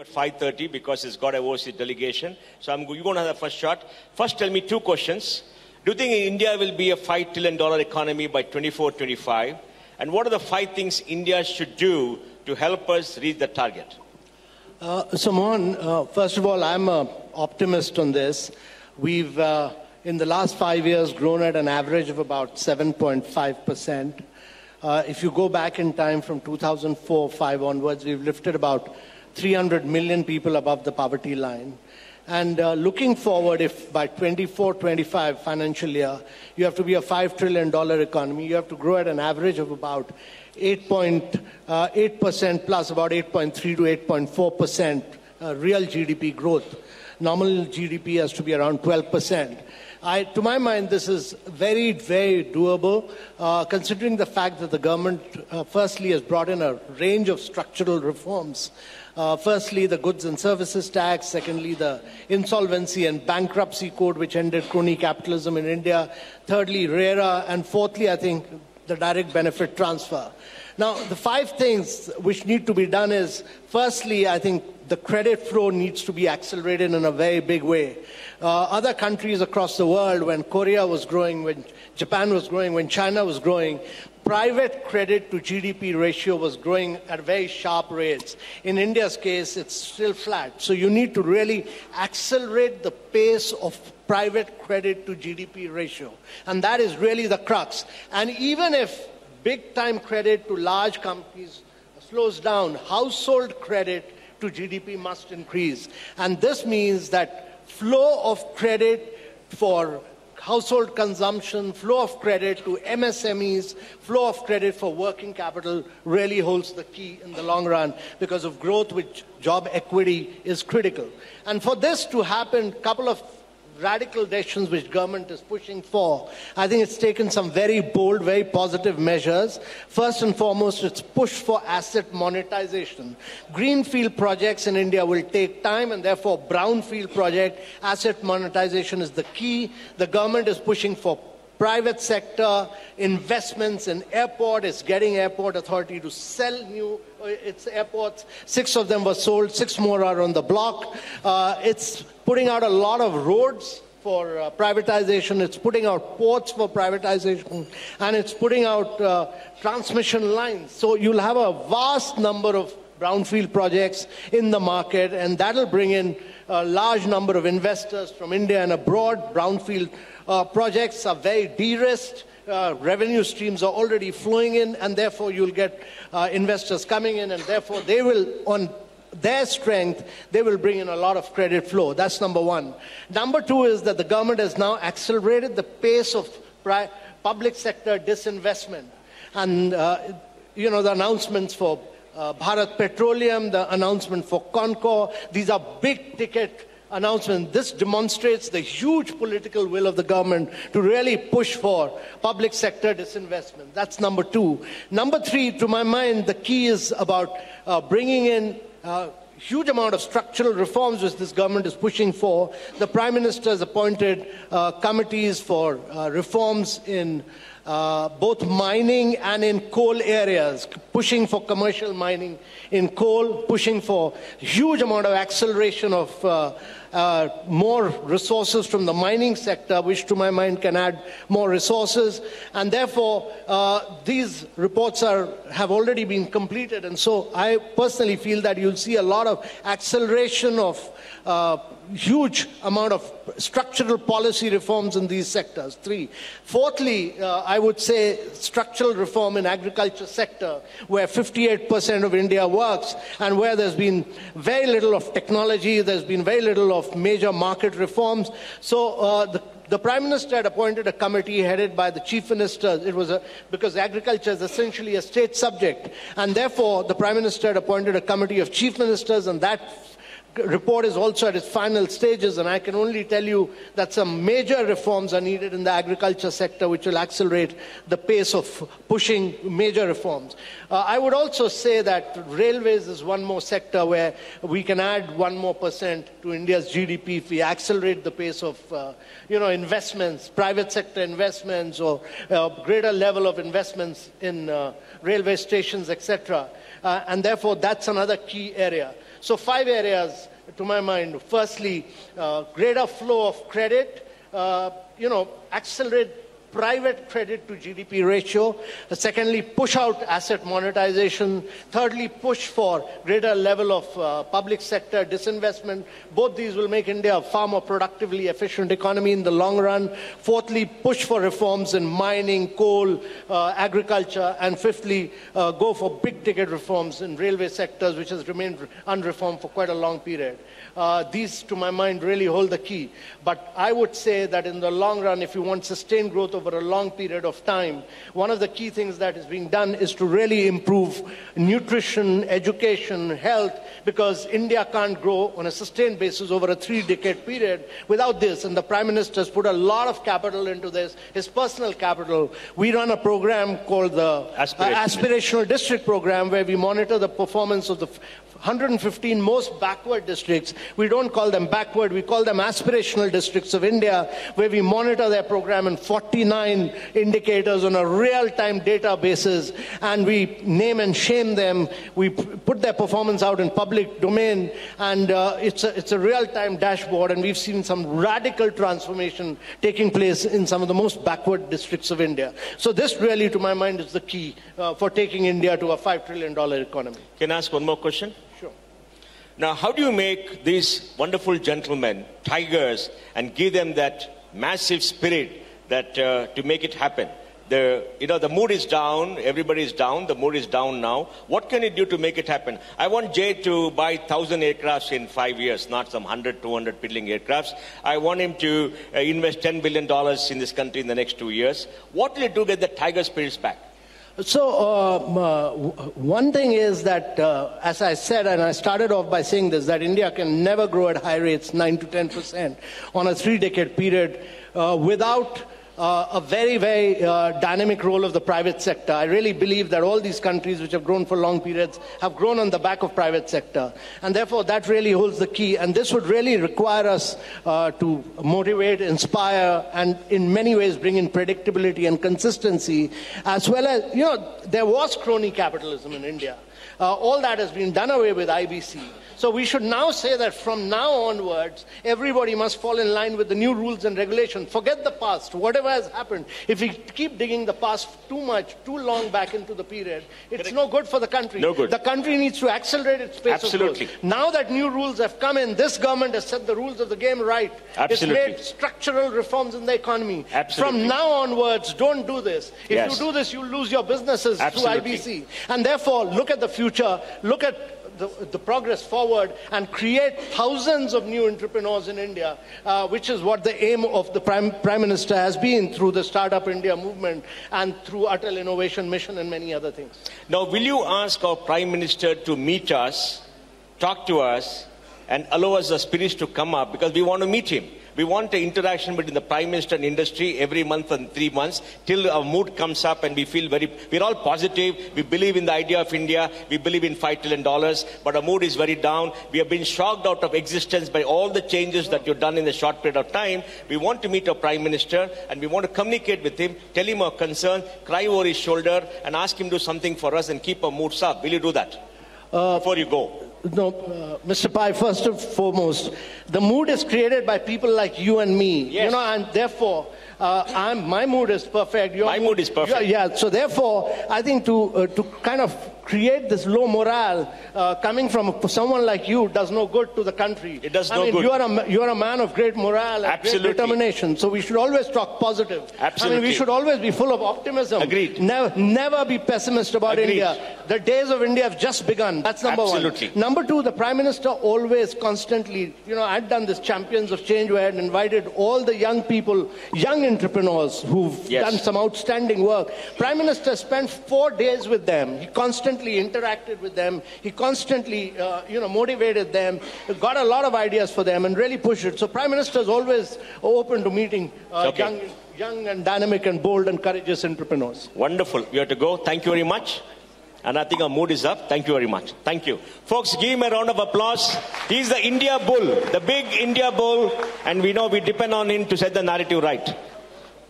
at 5.30 because it's got a overseas delegation. So I'm, you're going to have the first shot. First, tell me two questions. Do you think India will be a $5 trillion economy by 24-25? And what are the five things India should do to help us reach the target? Uh, so, Mohan, uh, first of all, I'm an optimist on this. We've, uh, in the last five years, grown at an average of about 7.5%. Uh, if you go back in time from 2004 5 onwards, we've lifted about 300 million people above the poverty line. And uh, looking forward, if by 24, 25 financial year, you have to be a $5 trillion economy, you have to grow at an average of about 8.8% uh, plus about 8.3 to 8.4% uh, real GDP growth. Nominal GDP has to be around 12%. I, to my mind, this is very, very doable, uh, considering the fact that the government, uh, firstly, has brought in a range of structural reforms uh, firstly, the goods and services tax. Secondly, the insolvency and bankruptcy code, which ended crony capitalism in India. Thirdly, RERA. And fourthly, I think the direct benefit transfer. Now, the five things which need to be done is firstly, I think the credit flow needs to be accelerated in a very big way. Uh, other countries across the world, when Korea was growing, when Japan was growing, when China was growing, private credit to GDP ratio was growing at very sharp rates. In India's case, it's still flat. So you need to really accelerate the pace of private credit to GDP ratio. And that is really the crux. And even if big time credit to large companies uh, slows down, household credit to GDP must increase. And this means that flow of credit for household consumption, flow of credit to MSMEs, flow of credit for working capital really holds the key in the long run because of growth which job equity is critical. And for this to happen, a couple of radical decisions which government is pushing for. I think it's taken some very bold, very positive measures. First and foremost, it's push for asset monetization. Greenfield projects in India will take time and therefore brownfield project asset monetization is the key. The government is pushing for private sector investments in airport is getting airport authority to sell new uh, its airports. Six of them were sold six more are on the block. Uh, it's putting out a lot of roads for uh, privatization it's putting out ports for privatization and it's putting out uh, transmission lines. So you'll have a vast number of brownfield projects in the market and that'll bring in a large number of investors from india and abroad brownfield uh, projects are very de-risked. Uh, revenue streams are already flowing in, and therefore you'll get uh, investors coming in, and therefore they will, on their strength, they will bring in a lot of credit flow. That's number one. Number two is that the government has now accelerated the pace of public sector disinvestment. And, uh, you know, the announcements for uh, Bharat Petroleum, the announcement for Concor, these are big ticket announcement. This demonstrates the huge political will of the government to really push for public sector disinvestment. That's number two. Number three, to my mind, the key is about uh, bringing in uh, huge amount of structural reforms which this government is pushing for. The Prime Minister has appointed uh, committees for uh, reforms in uh, both mining and in coal areas, pushing for commercial mining in coal, pushing for huge amount of acceleration of uh, uh, more resources from the mining sector, which to my mind can add more resources. And therefore, uh, these reports are, have already been completed. And so I personally feel that you'll see a lot of acceleration of uh, huge amount of structural policy reforms in these sectors. Three. Fourthly, uh, I would say structural reform in agriculture sector, where 58% of India works and where there's been very little of technology, there's been very little of major market reforms. So uh, the the prime minister had appointed a committee headed by the chief minister. It was a, because agriculture is essentially a state subject, and therefore the prime minister had appointed a committee of chief ministers, and that report is also at its final stages, and I can only tell you that some major reforms are needed in the agriculture sector, which will accelerate the pace of pushing major reforms. Uh, I would also say that railways is one more sector where we can add one more percent to India's GDP if we accelerate the pace of, uh, you know, investments, private sector investments, or uh, greater level of investments in uh, railway stations, etc. Uh, and therefore, that's another key area. So, five areas to my mind. Firstly, uh, greater flow of credit, uh, you know, accelerate private credit to GDP ratio. Secondly, push out asset monetization. Thirdly, push for greater level of uh, public sector disinvestment. Both these will make India a far more productively efficient economy in the long run. Fourthly, push for reforms in mining, coal, uh, agriculture. And fifthly, uh, go for big ticket reforms in railway sectors, which has remained unreformed for quite a long period. Uh, these, to my mind, really hold the key. But I would say that in the long run, if you want sustained growth over a long period of time, one of the key things that is being done is to really improve nutrition, education, health, because India can't grow on a sustained basis over a three decade period without this. And the Prime Minister has put a lot of capital into this, his personal capital. We run a program called the Aspirational. uh, Aspirational District Program where we monitor the performance of the 115 most backward districts. We don't call them backward, we call them aspirational districts of India, where we monitor their program in 49 indicators on a real time data basis, and we name and shame them. We put their performance out in public domain, and uh, it's a, it's a real time dashboard, and we've seen some radical transformation taking place in some of the most backward districts of India. So, this really, to my mind, is the key uh, for taking India to a $5 trillion economy. Can I ask one more question? Now, how do you make these wonderful gentlemen tigers and give them that massive spirit that uh, to make it happen? The, you know, the mood is down, everybody is down, the mood is down now. What can you do to make it happen? I want Jeh to buy 1,000 aircrafts in five years, not some 100, 200 piddling aircrafts. I want him to uh, invest $10 billion in this country in the next two years. What will you do to get the tiger spirits back? So, um, uh, one thing is that, uh, as I said, and I started off by saying this, that India can never grow at high rates, 9 to 10 percent, on a three decade period uh, without uh, a very, very uh, dynamic role of the private sector. I really believe that all these countries which have grown for long periods have grown on the back of private sector. And therefore, that really holds the key. And this would really require us uh, to motivate, inspire, and in many ways bring in predictability and consistency, as well as, you know, there was crony capitalism in India. Uh, all that has been done away with IBC. So we should now say that from now onwards, everybody must fall in line with the new rules and regulations. Forget the past, whatever has happened. If we keep digging the past too much, too long back into the period, it's no good for the country. No good. The country needs to accelerate its pace Absolutely. of growth. Now that new rules have come in, this government has set the rules of the game right. Absolutely. It's made structural reforms in the economy. Absolutely. From now onwards, don't do this. If Yes. you do this, you'll lose your businesses Absolutely. through IBC. And therefore, look at the future, look at the, the progress forward, and create thousands of new entrepreneurs in India, uh, which is what the aim of the Prime, Prime Minister has been through the Startup India movement and through Atal Innovation Mission and many other things. Now, will you ask our Prime Minister to meet us, talk to us, and allow us the spirits to come up because we want to meet him? We want an interaction between the Prime Minister and industry every month and three months till our mood comes up and we feel very, we're all positive. We believe in the idea of India. We believe in $5 trillion, but our mood is very down. We have been shocked out of existence by all the changes that you've done in a short period of time. We want to meet our Prime Minister and we want to communicate with him, tell him our concern, cry over his shoulder, and ask him to do something for us and keep our moods up. Will you do that uh, before you go? No, uh, Mr. Pai, first and foremost, the mood is created by people like you and me. Yes. You know, and therefore, uh, I'm, my mood is perfect. Your My mood is perfect. Yeah, yeah, so therefore, I think to, uh, to kind of create this low morale uh, coming from someone like you does no good to the country. It does I no mean, good. You are, a, you are a man of great morale and Absolutely. great determination. So we should always talk positive. Absolutely. I mean, we should always be full of optimism. Agreed. Never, never be pessimist about Agreed. India. The days of India have just begun. That's number Absolutely. one. Number two, the Prime Minister always constantly, you know, I'd done this Champions of Change where I had invited all the young people, young entrepreneurs who've Yes. done some outstanding work. Prime Minister spent four days with them. He constantly interacted with them. He constantly, uh, you know, motivated them, got a lot of ideas for them and really pushed it. So Prime Minister is always open to meeting uh, Okay. young, young and dynamic and bold and courageous entrepreneurs. Wonderful. We have to go. Thank you very much. And I think our mood is up. Thank you very much. Thank you. Folks, give him a round of applause. He's the India bull, the big India bull, and we know we depend on him to set the narrative right.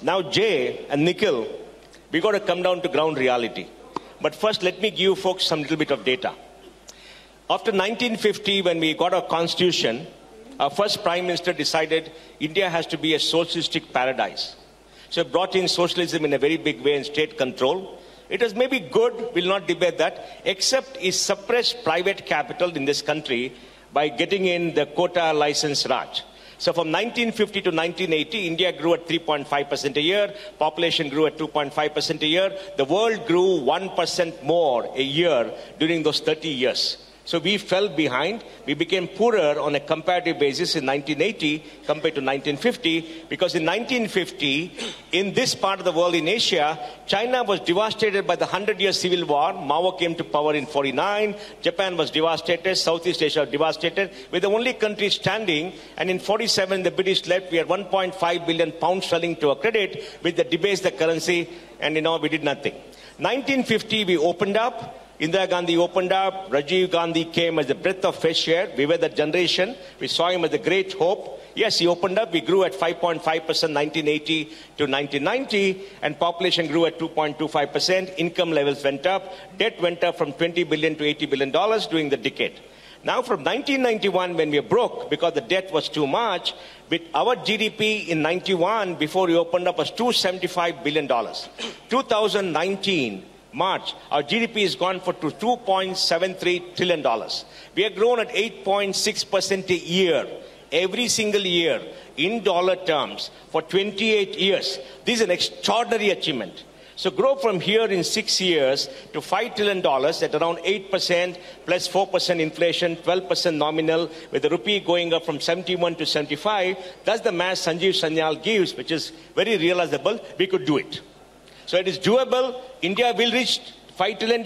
Now, Jeh and Nikhil, we got to come down to ground reality. But first, let me give you folks some little bit of data. After 1950, when we got our constitution, our first prime minister decided India has to be a socialistic paradise. So brought in socialism in a very big way and state control. It was maybe good, we'll not debate that, except he suppressed private capital in this country by getting in the quota license Raj. So from 1950 to 1980, India grew at 3.5% a year, population grew at 2.5% a year, the world grew 1% more a year during those 30 years. So we fell behind. We became poorer on a comparative basis in 1980 compared to 1950 because in 1950, in this part of the world in Asia, China was devastated by the 100 year civil war. Mao came to power in 49. Japan was devastated. Southeast Asia was devastated. We're the only country standing. And in 47, the British left. We had 1.5 billion pounds sterling to our credit with the debased the currency. And you know, we did nothing. 1950, we opened up. Indira Gandhi opened up. Rajiv Gandhi came as a breath of fresh air. We were that generation. We saw him as a great hope. Yes, he opened up. We grew at 5.5% 1980 to 1990, and population grew at 2.25%. Income levels went up. Debt went up from 20 billion to 80 billion dollars during the decade. Now, from 1991, when we broke because the debt was too much, with our GDP in 91 before we opened up was 275 billion dollars. 2019 March, our GDP has gone for to 2.73 trillion dollars. We have grown at 8.6% a year, every single year, in dollar terms, for 28 years. This is an extraordinary achievement. So grow from here in six years to five trillion dollars at around 8% plus 4% inflation, 12% nominal, with the rupee going up from 71 to 75. That's the math Sanjeev Sanyal gives, which is very realizable. We could do it. So it is doable. India will reach $5 trillion.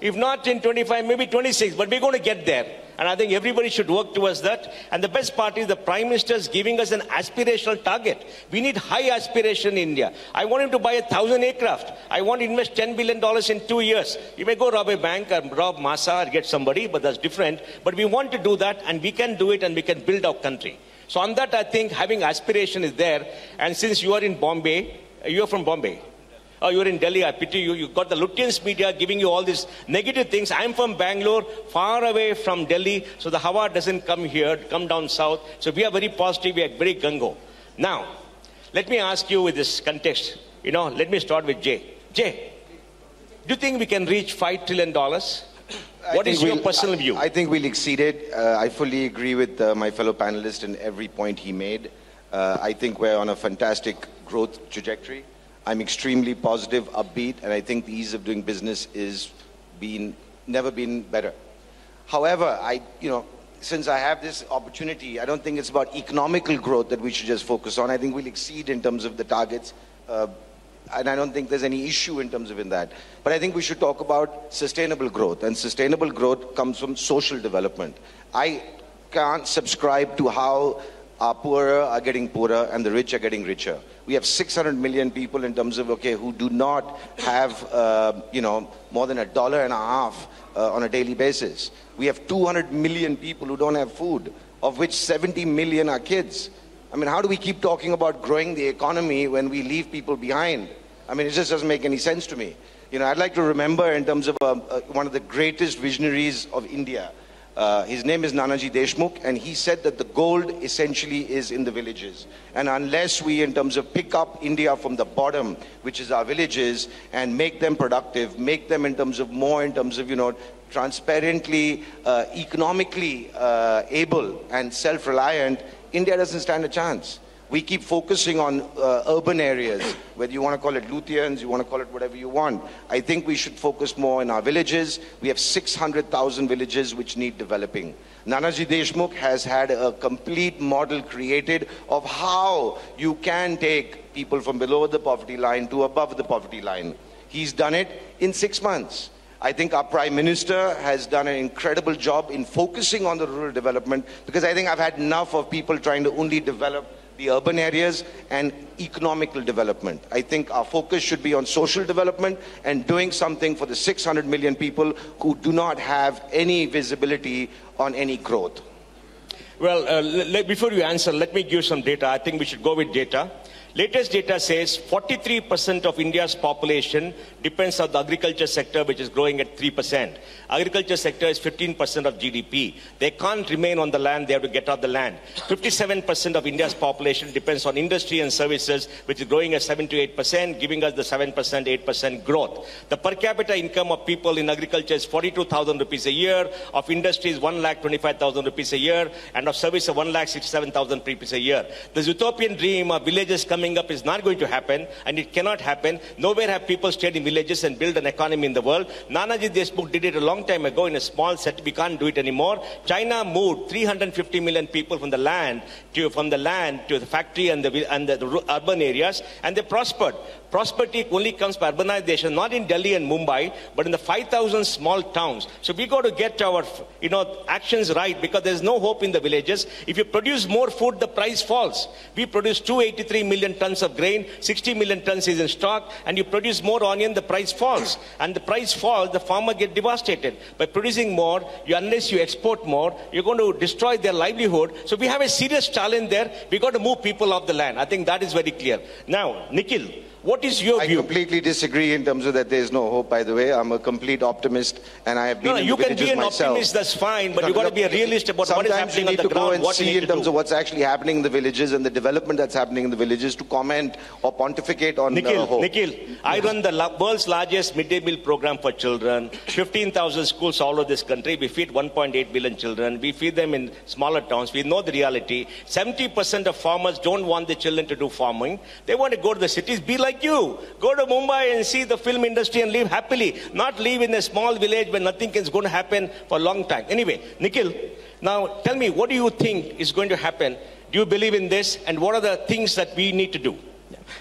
If not in 25, maybe 26, but we're going to get there. And I think everybody should work towards that. And the best part is the Prime Minister is giving us an aspirational target. We need high aspiration in India. I want him to buy a thousand aircraft. I want to invest $10 billion in two years. You may go rob a bank or rob Masa or get somebody, but that's different. But we want to do that and we can do it and we can build our country. So on that, I think having aspiration is there. And since you are in Bombay, you're from Bombay. Oh, you're in Delhi, I pity you. You've got the Lutyens media giving you all these negative things. I'm from Bangalore, far away from Delhi, so the Hawa doesn't come here, come down south. So we are very positive, we are very gungo. Now, let me ask you with this context. You know, let me start with Jeh. Jeh, do you think we can reach $5 trillion? What is your we'll- personal view? I think we'll exceed it. Uh, I fully agree with uh, my fellow panelist in every point he made. Uh, I think we're on a fantastic growth trajectory. I'm extremely positive, upbeat, and I think the ease of doing business is been never been better. However, I, you know, since I have this opportunity, I don't think it's about economical growth that we should just focus on. I think we'll exceed in terms of the targets. Uh, and I don't think there's any issue in terms of in that. But I think we should talk about sustainable growth, and sustainable growth comes from social development. I can't subscribe to how our poorer are getting poorer and the rich are getting richer. We have 600 million people in terms of okay who do not have uh, you know more than a dollar and a half uh, on a daily basis. We have 200 million people who don't have food, of which 70 million are kids. I mean, how do we keep talking about growing the economy when we leave people behind? I mean, it just doesn't make any sense to me. You know, I'd like to remember in terms of um, uh, one of the greatest visionaries of India. Uh, his name is Nanaji Deshmukh, and he said that the gold essentially is in the villages. And unless we, in terms of pick up India from the bottom, which is our villages, and make them productive, make them in terms of more, in terms of, you know, transparently, uh, economically uh, able and self reliant, India doesn't stand a chance. We keep focusing on uh, urban areas, whether you want to call it Lutyens, you want to call it whatever you want. I think we should focus more in our villages. We have 600,000 villages which need developing. Nanaji Deshmukh has had a complete model created of how you can take people from below the poverty line to above the poverty line. He's done it in six months. I think our Prime Minister has done an incredible job in focusing on the rural development because I think I've had enough of people trying to only develop the urban areas and economical development. I think our focus should be on social development and doing something for the 600 million people who do not have any visibility on any growth. Well, uh, before you answer, let me give some data. I think we should go with data. Latest data says 43% of India's population depends on the agriculture sector, which is growing at 3%. Agriculture sector is 15% of GDP. They can't remain on the land, they have to get off the land. 57% of India's population depends on industry and services, which is growing at 7 to 8%, giving us the 7%, 8% growth. The per capita income of people in agriculture is 42,000 rupees a year, of industry is 1 lakh 25,000 rupees a year, and of service is 1 lakh 67,000 rupees a year. This utopian dream of villages coming up is not going to happen, and it cannot happen. Nowhere have people stayed in villages and built an economy in the world. Nanaji Deshmukh did it a long time ago in a small set. We can't do it anymore. China moved 350 million people from the land to from the land to the factory and the and the urban areas, and they prospered. Prosperity only comes by urbanization, not in Delhi and Mumbai, but in the 5,000 small towns. So we got to get our, you know, actions right because there's no hope in the villages. If you produce more food, the price falls. We produce 283 million tons of grain, 60 million tons is in stock, and you produce more onion, the price falls. And the price falls, the farmer gets devastated. By producing more, you, unless you export more, you're going to destroy their livelihood. So we have a serious challenge there. We've got to move people off the land. I think that is very clear. Now, Nikhil. What is your I view? completely disagree in terms of that there is no hope, by the way. I'm a complete optimist and I have been No, no, you can be an myself. optimist, that's fine, but No, you got to be a realist about what Sometimes is happening you on need the to go and what see in terms do. of what's actually happening in the villages and the development that's happening in the villages to comment or pontificate on uh, Nikhil, hope. Nikhil, I run the world's largest midday meal program for children. 15,000 schools all over this country. We feed 1.8 billion children. We feed them in smaller towns. We know the reality. 70% of farmers don't want their children to do farming. They want to go to the cities, be like you. Go to Mumbai and see the film industry and live happily. Not live in a small village where nothing is going to happen for a long time. Anyway, Nikhil, now tell me, what do you think is going to happen? Do you believe in this? And what are the things that we need to do?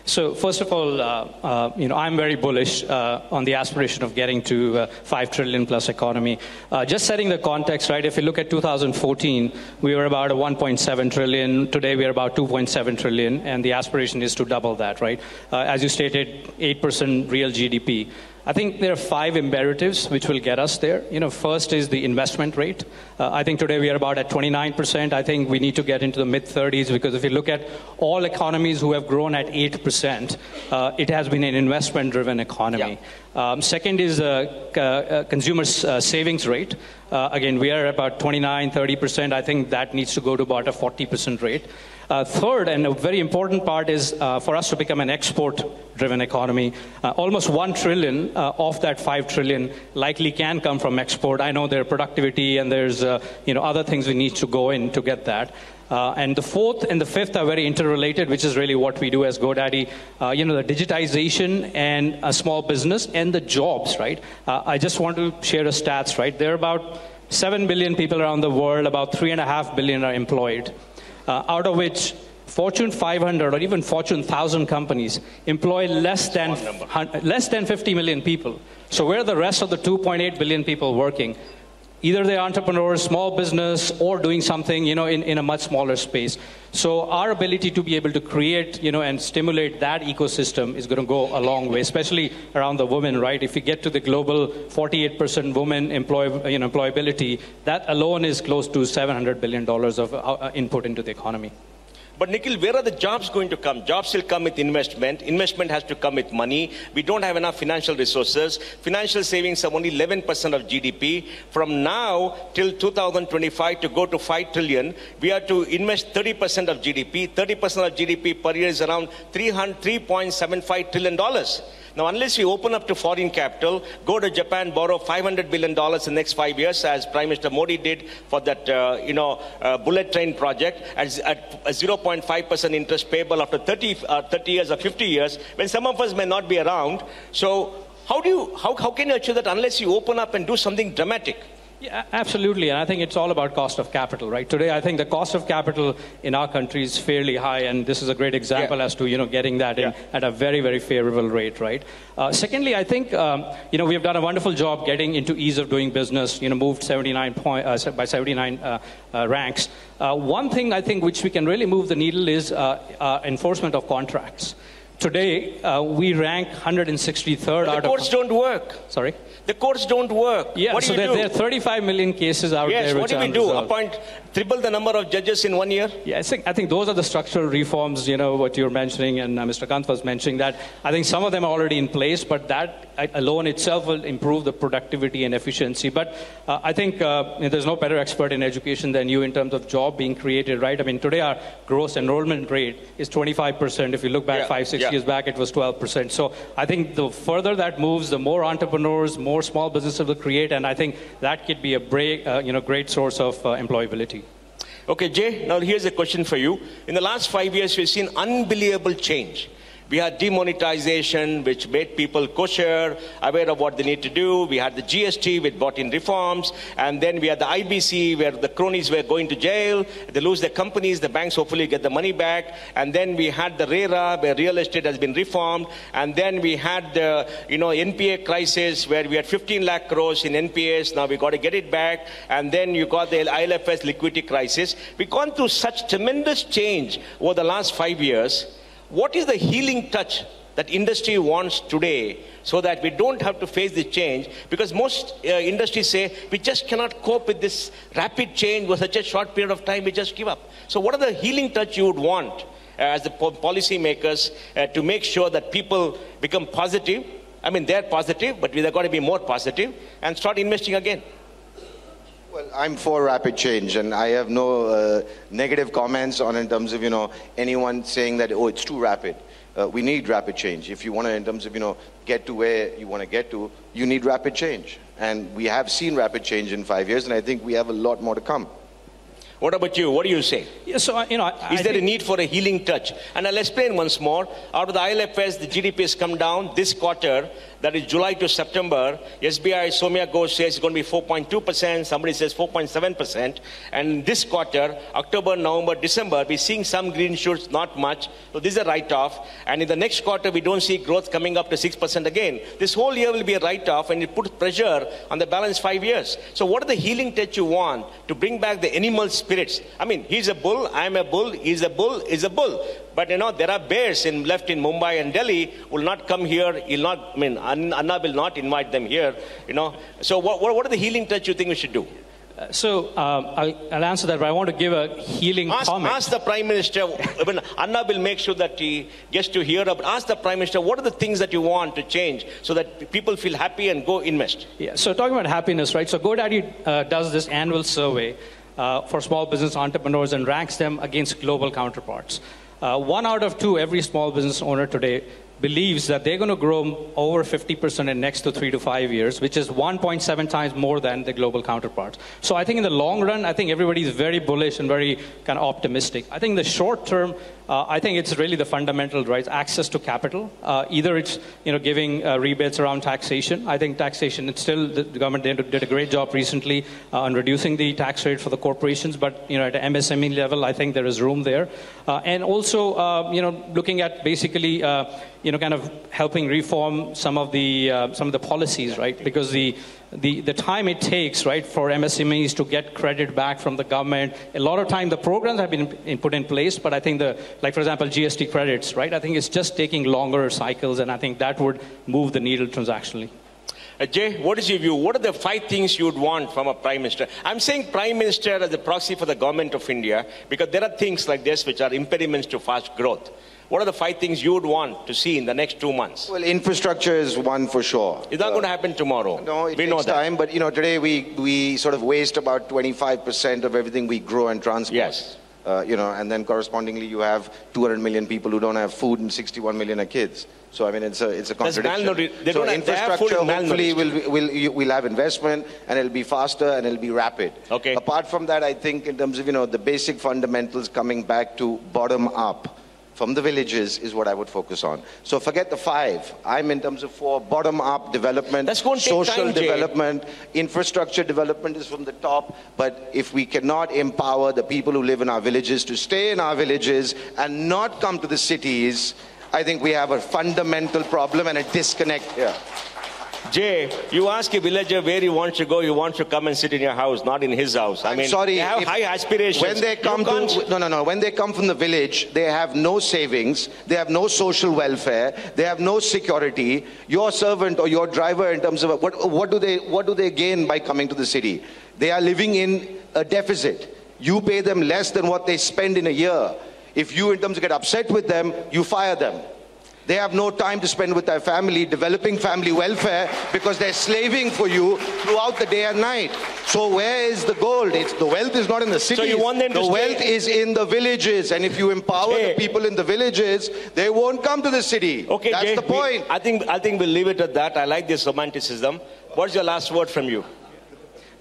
So first of all, uh, uh, you know, I'm very bullish uh, on the aspiration of getting to uh, five trillion plus economy. Uh, just setting the context, right? If you look at 2014, we were about a 1.7 trillion. Today, we are about 2.7 trillion, and the aspiration is to double that, right? Uh, as you stated, 8% real GDP. I think there are five imperatives which will get us there. You know, first is the investment rate. Uh, I think today we are about at 29%. I think we need to get into the mid 30s because if you look at all economies who have grown at 8%, uh, it has been an investment driven economy. Um, second is uh, c- uh, consumer uh, savings rate. Uh, again, we are about 29, 30%. I think that needs to go to about a 40% rate. Uh, third, and a very important part is uh, for us to become an export-driven economy. Uh, almost one trillion uh, of that five trillion likely can come from export. I know there are productivity and there's uh, you know other things we need to go in to get that. Uh, and the fourth and the fifth are very interrelated, which is really what we do as GoDaddy. Uh, you know, the digitization and a small business and the jobs, right? Uh, I just want to share the stats, right? There are about 7 billion people around the world, about 3.5 billion are employed, uh, out of which Fortune 500 or even Fortune 1000 companies employ less than, less than 50 million people. So where are the rest of the 2.8 billion people working? Either they're entrepreneurs, small business, or doing something, you know, in, in a much smaller space. So our ability to be able to create, you know, and stimulate that ecosystem is going to go a long way, especially around the women, right? If you get to the global 48% women employ, you know, employability, that alone is close to $700 billion of uh, input into the economy. But Nikhil, where are the jobs going to come? Jobs will come with investment. Investment has to come with money. We don't have enough financial resources. Financial savings are only 11% of GDP. From now till 2025 to go to 5 trillion, we have to invest 30% of GDP. 30% of GDP per year is around 300, 3.75 trillion dollars. Now, unless we open up to foreign capital, go to Japan, borrow 500 billion dollars in the next five years, as Prime Minister Modi did for that, uh, you know, uh, bullet train project, at, at a 0.5 percent interest payable after 30, uh, 30 years or 50 years, when some of us may not be around. So, how do you, how, how can you achieve that unless you open up and do something dramatic? Yeah, absolutely. And I think it's all about cost of capital, right? Today, I think the cost of capital in our country is fairly high, and this is a great example Yeah. as to, you know, getting that in at a very, very favorable rate, right? Uh, secondly, I think, um, you know, we have done a wonderful job getting into ease of doing business, you know, moved 79 point, uh, by 79 uh, uh, ranks. Uh, one thing I think which we can really move the needle is uh, uh, enforcement of contracts. Today, uh, we rank 163rd But out the courts of... don't work. Sorry? The courts don't work. Yeah, what do so you there, do? there are 35 million cases out Yes, there what do we do? Appoint triple the number of judges in one year? Yeah, I think, I think those are the structural reforms, you know, what you're mentioning, and uh, Mr. Kant was mentioning that. I think some of them are already in place, but that uh, alone itself will improve the productivity and efficiency. But uh, I think uh, there's no better expert in education than you in terms of job being created, right? I mean, today our gross enrollment rate is 25%. If you look back Yeah, five, six yeah. years back, it was 12%. So I think the further that moves, the more entrepreneurs, more small businesses will create, and I think that could be a break, uh, you know, great source of uh, employability. Okay, Jeh, now here's a question for you. In the last five years, we've seen unbelievable change. We had demonetization, which made people kosher, aware of what they need to do. We had the GST, which brought in reforms. And then we had the IBC, where the cronies were going to jail. They lose their companies, the banks hopefully get the money back. And then we had the RERA, where real estate has been reformed. And then we had the, you know, NPA crisis, where we had 15 lakh crores in NPAs. Now we got to get it back. And then you got the ILFS liquidity crisis. We've gone through such tremendous change over the last five years. What is the healing touch that industry wants today so that we don't have to face the change? Because most uh, industries say we just cannot cope with this rapid change for such a short period of time, we just give up. So, what are the healing touch you would want uh, as the po- policy makers uh, to make sure that people become positive? I mean, they're positive, but they've got to be more positive and start investing again. Well, I'm for rapid change, and I have no uh, negative comments on in terms of you know anyone saying that oh it's too rapid. Uh, we need rapid change. If you want to, in terms of you know get to where you want to get to, you need rapid change, and we have seen rapid change in five years, and I think we have a lot more to come. What about you? What do you say? Yeah, so uh, you know, I, Is I there a need for a healing touch? And I'll explain once more. Out of the ILFS, the GDP has come down this quarter. That is July to September. SBI Soumya Ghosh says it's going to be 4.2%. Somebody says 4.7%. And this quarter, October, November, December, we're seeing some green shoots, not much. So this is a write-off. And in the next quarter, we don't see growth coming up to 6% again. This whole year will be a write-off, and it puts pressure on the balance five years. So what are the healing touch you want to bring back the animal spirits? I mean, he's a bull, I'm a bull, he's a bull, is a bull. But you know, there are bears in left in Mumbai and Delhi will not come here. He'll not. I mean, Anna will not invite them here. You know. So what, what, what are the healing touch you think we should do? Uh, So um, I'll, I'll answer that, but I want to give a healing Ask, comment. ask the prime minister. I mean, Anna will make sure that he gets to hear. But ask the prime minister what are the things that you want to change so that people feel happy and go invest. Yeah, so talking about happiness, right? So GoDaddy uh, does this annual survey uh, for small business entrepreneurs and ranks them against global counterparts. Uh, one out of two, every small business owner today believes that they're going to grow over 50% in next to three to five years, which is 1.7 times more than the global counterparts. So I think in the long run, I think everybody is very bullish and very kind of optimistic. I think in the short term, uh, I think it's really the fundamental right access to capital. Uh, either it's you know giving uh, rebates around taxation. I think taxation. It's still the, government did, did a great job recently uh, on reducing the tax rate for the corporations, but you know at MSME level, I think there is room there. Uh, and also uh, you know looking at basically you know kind of helping reform some of the some of the policies, right? Because the the, the time it takes, right, for MSMEs to get credit back from the government. A lot of time the programs have been in, put in place, but I think the, like for example, GST credits, right, I think it's just taking longer cycles, and I think that would move the needle transactionally. Uh, Jeh, what is your view? What are the five things you would want from a prime minister? I'm saying prime minister as a proxy for the government of India because there are things like this which are impediments to fast growth. What are the five things you would want to see in the next two months? Well, infrastructure is one for sure. It's not going to happen tomorrow. No, it we takes know time, but you know, today we, we sort of waste about 25% of everything we grow and transport. Yes. Uh, you know, and then correspondingly you have 200 million people who don't have food and 61 million are kids. So I mean, it's a it's a contradiction. They so don't have- they have food infrastructure hopefully will will we'll have investment and it'll be faster and it'll be rapid. Okay. Apart from that, I think in terms of you know the basic fundamentals coming back to bottom up from the villages is what I would focus on. So forget the five. I'm in terms of four bottom up development, That's going to social time, development, infrastructure development is from the top. But if we cannot empower the people who live in our villages to stay in our villages and not come to the cities, I think we have a fundamental problem and a disconnect here. Jeh, you ask a villager where he wants to go, he wants to come and sit in your house, not in his house. I I'm mean, sorry. they have high aspirations. When they come to no, no, no. When they come from the village, they have no savings. They have no social welfare. They have no security. Your servant or your driver, in terms of what, what do they, what do they gain by coming to the city? They are living in a deficit. You pay them less than what they spend in a year. If you, in terms of get upset with them, you fire them. They have no time to spend with their family, developing family welfare because they're slaving for you throughout the day and night. So where is the gold? It's the wealth is not in the cities. you want them the to stay- wealth is in the villages, and if you empower Jeh. the people in the villages, they won't come to the city. Okay, that's Jeh, the we- point. I think I think we'll leave it at that. I like this romanticism. What's your last word from you?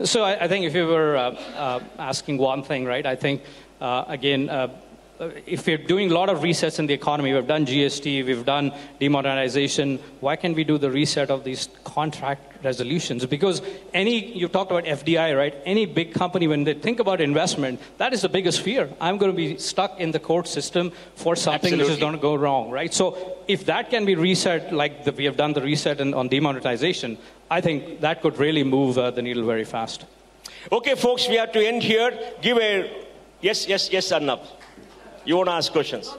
So I, I think if you were uh, uh, asking one thing, right, I think, uh, again, uh, if we're doing a lot of resets in the economy, we've done GST, we've done demonetization, why can't we do the reset of these contract resolutions? Because any, you talked about FDI, right? Any big company, when they think about investment, that is the biggest fear. I'm going to be stuck in the court system for something which is Absolutely. going to go wrong, right? So if that can be reset, like the, we have done the reset in, on demonetization, I think that could really move uh, the needle very fast. Okay, folks, we have to end here. Give a yes, yes, yes, Arnab. You want to ask questions?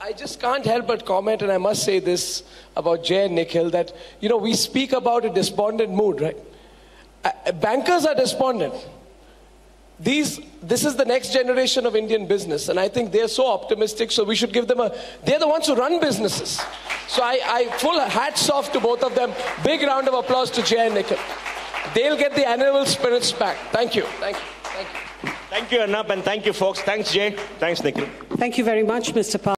I just can't help but comment, and I must say this about Jeh and Nikhil that, you know, we speak about a despondent mood, right? Uh, Bankers are despondent. These, this is the next generation of Indian business, and I think they're so optimistic, so we should give them a. They're the ones who run businesses. So I, I full hats off to both of them. Big round of applause to Jeh and Nikhil. They'll get the animal spirits back. Thank you. Thank you. Thank you. Thank you, Arnab, and thank you, folks. Thanks, Jeh. Thanks, Nikhil. Thank you very much, Mr. Park.